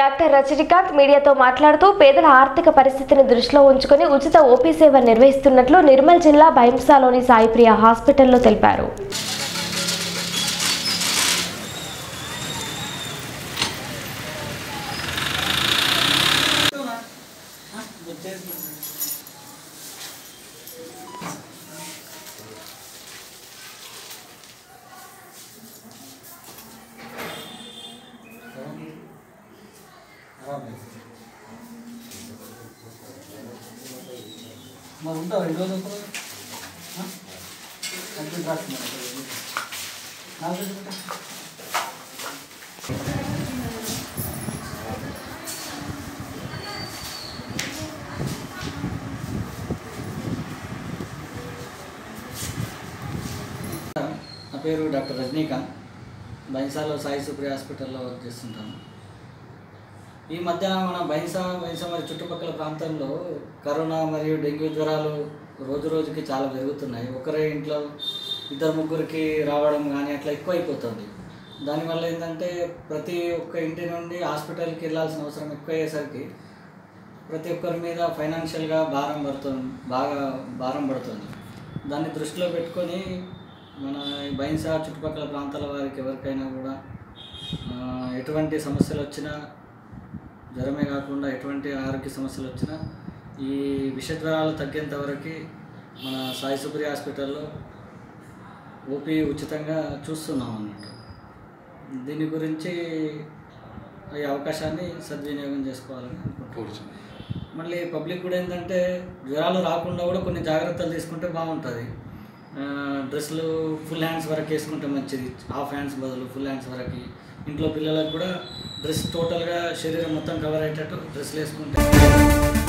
Doctor Rajinikanth మీడియాతో మాట్లాడుతూ పేదల ఆర్థిక పరిస్థితిని దృష్టిలో ఉంచుకుని ఉచిత ఓపీ సేవ నిర్వహిస్తున్నట్లు నిర్మల్ జిల్లా భైంసాలోని సాయిప్రియ హాస్పిటల్లో తెలిపారు. మరి ఉంటావు రెండు రోజులు ఉంటావు కంప్లీట్ రాస్తున్నారు నాలుగు నా పేరు డాక్టర్ రజనీకాంత్. బైన్సాలో సాయి సుప్రియ హాస్పిటల్లో వర్క్ చేస్తుంటాను. ఈ మధ్య మన బైన్సా బైన్సా మరి చుట్టుపక్కల ప్రాంతంలో కరోనా మరియు డెంగ్యూ జ్వరాలు రోజు రోజుకి చాలా పెరుగుతున్నాయి. ఒకరే ఇంట్లో ఇద్దరు ముగ్గురికి రావడం కానీ అట్లా ఎక్కువ అయిపోతుంది దానివల్ల ఏంటంటే ప్రతి ఒక్క ఇంటి నుండి హాస్పిటల్కి వెళ్ళాల్సిన అవసరం ఎక్కువ అయ్యేసరికి ప్రతి ఒక్కరి మీద ఫైనాన్షియల్గా భారం పడుతుంది బాగా భారం పడుతుంది. దాన్ని దృష్టిలో పెట్టుకొని మన ఈ బైన్సా చుట్టుపక్కల ప్రాంతాల వారికి ఎవరికైనా కూడా ఎటువంటి సమస్యలు వచ్చినా జ్వరమే కాకుండా ఎటువంటి ఆరోగ్య సమస్యలు వచ్చినా ఈ విష జ్వరాలు తగ్గేంత వరకు మన సాయి సుప్రియ హాస్పిటల్లో ఓపీ ఉచితంగా చూస్తున్నాం అన్నట్టు. దీని గురించి ఈ అవకాశాన్ని సద్వినియోగం చేసుకోవాలని అనుకుంటున్నాను మళ్ళీ పబ్లిక్ కూడా ఏంటంటే జ్వరాలు రాకుండా కూడా కొన్ని జాగ్రత్తలు తీసుకుంటే బాగుంటుంది. డ్రెస్సులు ఫుల్ హ్యాండ్స్ వరకు వేసుకుంటే మంచిది. హాఫ్ హ్యాండ్స్ బదులు ఫుల్ హ్యాండ్స్ వరకు. ఇంట్లో పిల్లలకు కూడా డ్రెస్ టోటల్గా శరీరం మొత్తం కవర్ అయ్యేటట్టు డ్రెస్సులు వేసుకుంటే.